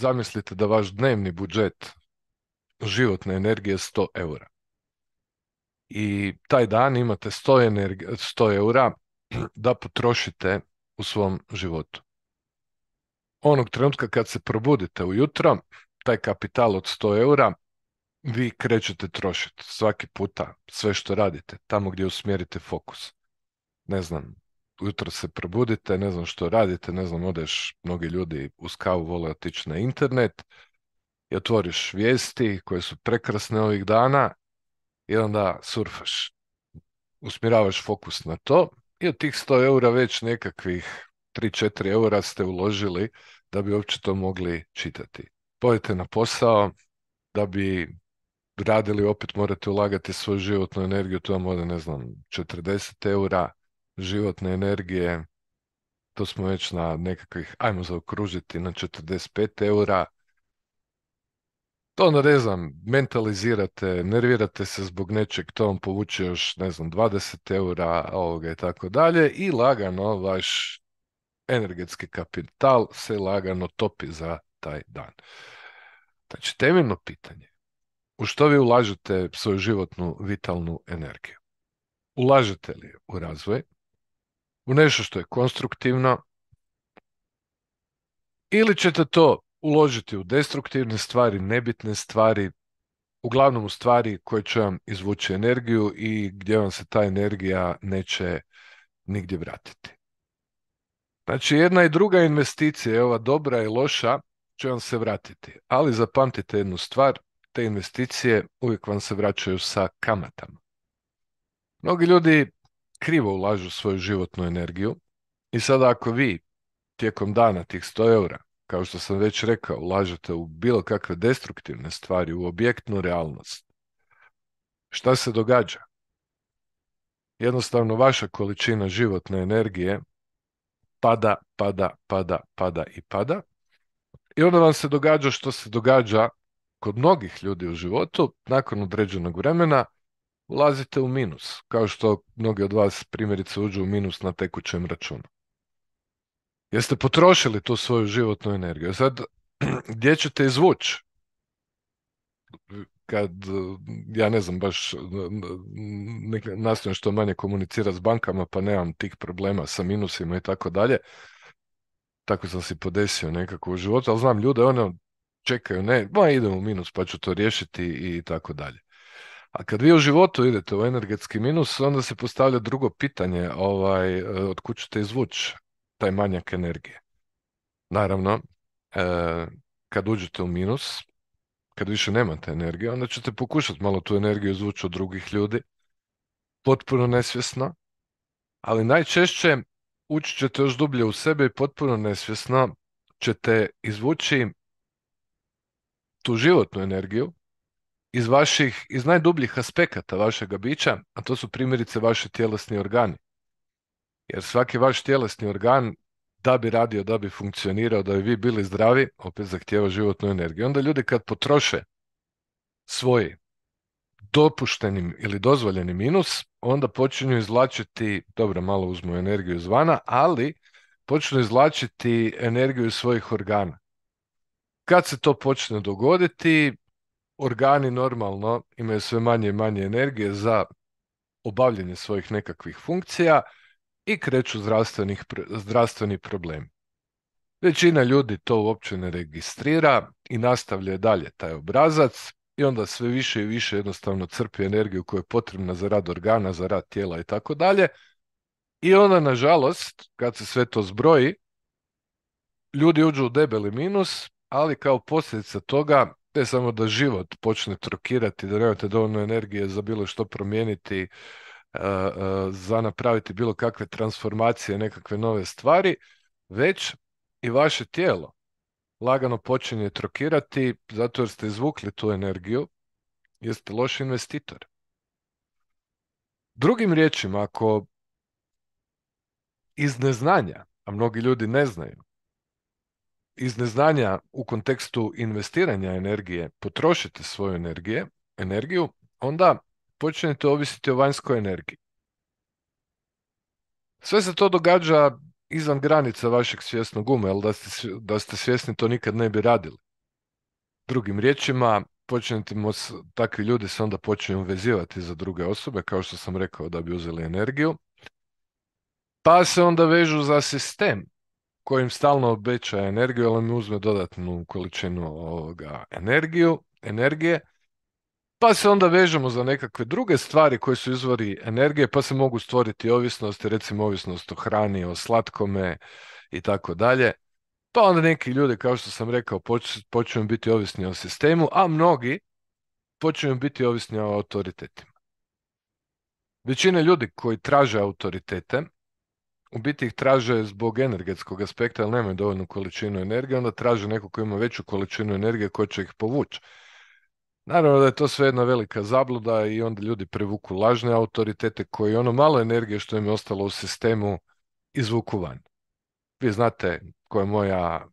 zamislite da vaš dnevni budžet životne energije je 100 eura. I taj dan imate 100, energi- 100 eura da potrošite u svom životu. Onog trenutka kad se probudite ujutro, taj kapital od 100 eura vi krećete trošiti svaki puta sve što radite, tamo gdje usmjerite fokus. Ne znam, ujutro se probudite, ne znam što radite, ne znam, odeš, mnogi ljudi uz kavu vole otići na internet i otvoriš vijesti koje su prekrasne ovih dana i onda surfaš. Usmjeravaš fokus na to i od tih 100 eura već nekakvih 3-4 eura ste uložili da bi uopće to mogli čitati. Pojete na posao, da bi radili opet morate ulagati svoju životnu energiju, to vam ode, ne znam, 40 eura životne energije, to smo već na nekakvih, ajmo zaokružiti, na 45 eura. To ne znam, mentalizirate, nervirate se zbog nečeg, to vam povuče još, ne znam, 20 eura, ovoga i tako dalje i lagano vaš energetski kapital se lagano topi za taj dan. Znači, temeljno pitanje, u što vi ulažete svoju životnu vitalnu energiju? Ulažete li u razvoj, u nešto što je konstruktivno, ili ćete to uložiti u destruktivne stvari, nebitne stvari, uglavnom u stvari koje će vam izvući energiju i gdje vam se ta energija neće nigdje vratiti. Znači jedna i druga investicija, ova dobra i loša, će vam se vratiti. Ali zapamtite jednu stvar, te investicije uvijek vam se vraćaju sa kamatama. Mnogi ljudi krivo ulažu svoju životnu energiju i sada ako vi tijekom dana tih 100 eura, kao što sam već rekao, ulažete u bilo kakve destruktivne stvari, u objektnu realnost, šta se događa? Jednostavno vaša količina životne energije pada, pada, pada, pada i pada. I onda vam se događa što se događa kod mnogih ljudi u životu, nakon određenog vremena ulazite u minus, kao što mnogi od vas primjerice uđu u minus na tekućem računu. Jeste potrošili tu svoju životnu energiju. Sad, gdje ćete izvući? Kad, ja ne znam, baš nastojim što manje komunicirati s bankama, pa nemam tih problema sa minusima i tako dalje. Tako sam si podesio nekako u životu, ali znam ljude, ono, čekaju, ne, ma idem u minus pa ću to riješiti i tako dalje. A kad vi u životu idete u energetski minus, onda se postavlja drugo pitanje, ovaj, od kud ćete izvući taj manjak energije. Naravno, e, kad uđete u minus, kad više nemate energije, onda ćete pokušati malo tu energiju izvući od drugih ljudi, potpuno nesvjesno, ali najčešće ući ćete još dublje u sebe i potpuno nesvjesno ćete izvući tu životnu energiju iz vaših, iz najdubljih aspekata vašega bića, a to su primjerice vaši tjelesni organi. Jer svaki vaš tjelesni organ da bi radio, da bi funkcionirao, da bi vi bili zdravi, opet zahtjeva životnu energiju. Onda ljudi kad potroše svoj dopušteni ili dozvoljeni minus, onda počinju izvlačiti, dobro, malo uzmu energiju izvana, ali počnu izvlačiti energiju iz svojih organa. Kad se to počne dogoditi, organi normalno imaju sve manje i manje energije za obavljanje svojih nekakvih funkcija i kreću zdravstveni problem. Većina ljudi to uopće ne registrira i nastavlja dalje taj obrazac i onda sve više i više jednostavno crpi energiju koja je potrebna za rad organa, za rad tijela i tako dalje. I onda, nažalost, kad se sve to zbroji, ljudi uđu u debeli minus, ali kao posljedica toga ne samo da život počne trokirati, da nemate dovoljno energije za bilo što promijeniti, za napraviti bilo kakve transformacije, nekakve nove stvari, već i vaše tijelo lagano počinje trokirati zato jer ste izvukli tu energiju, jeste loš investitor. Drugim riječima, ako iz neznanja, a mnogi ljudi ne znaju, iz neznanja u kontekstu investiranja energije potrošite svoju energije, energiju, onda počinjete ovisiti o vanjskoj energiji. Sve se to događa izvan granica vašeg svjesnog uma, jer da ste, da ste svjesni to nikad ne bi radili. Drugim riječima, počinjete takvi ljudi se onda počinju vezivati za druge osobe, kao što sam rekao da bi uzeli energiju, pa se onda vežu za sistem kojim stalno obeća energiju, ali mi uzme dodatnu količinu ovoga energiju, energije, pa se onda vežemo za nekakve druge stvari koje su izvori energije, pa se mogu stvoriti ovisnosti, recimo ovisnost o hrani, o slatkome i tako dalje. Pa onda neki ljudi, kao što sam rekao, počinju biti ovisni o sistemu, a mnogi počinju biti ovisni o autoritetima. Većina ljudi koji traže autoritete, u biti ih traže zbog energetskog aspekta, ali nemaju dovoljnu količinu energije, onda traže neko koji ima veću količinu energije koja će ih povući. Naravno da je to sve jedna velika zabluda i onda ljudi privuku lažne autoritete koji ono malo energije što im je ostalo u sistemu izvuku van. Vi znate ko je, moja,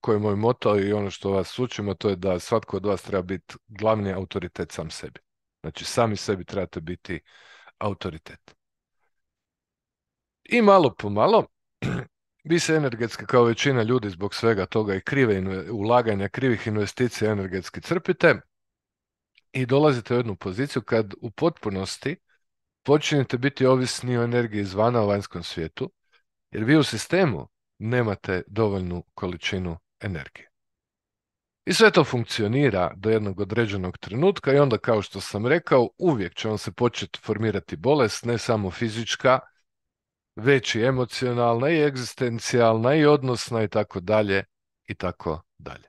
ko je moj moto i ono što vas učimo, to je da svatko od vas treba biti glavni autoritet sam sebi. Znači sami sebi trebate biti autoritet. I malo po malo, vi se energetski kao većina ljudi zbog svega toga i krive ulaganja, krivih investicija energetski crpite i dolazite u jednu poziciju kad u potpunosti počinjete biti ovisni o energiji izvana u vanjskom svijetu, jer vi u sistemu nemate dovoljnu količinu energije. I sve to funkcionira do jednog određenog trenutka i onda kao što sam rekao, uvijek će vam se početi formirati bolest, ne samo fizička, već i emocionalna i egzistencijalna i odnosna i tako dalje i tako dalje.